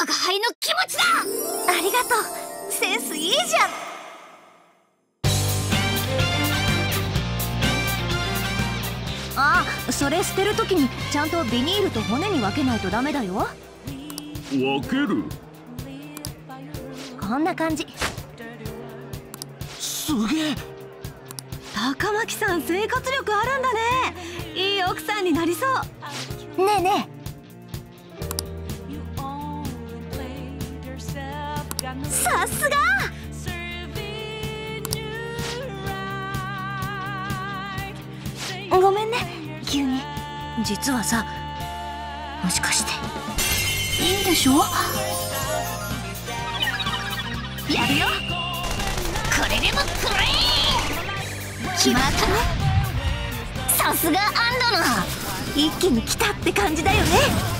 我が輩の気持ちだ！ありがとう。センスいいじゃん！あそれ捨てるときにちゃんとビニールと骨に分けないとダメだよ。分ける？こんな感じ。すげえ！高巻さん生活力あるんだね。いい奥さんになりそう。ねえねえさすが！ごめんね急に。実はさもしかして。いいでしょ？やるよ。これでもくれ決まったね。さすがアンドナ一気に来たって感じだよね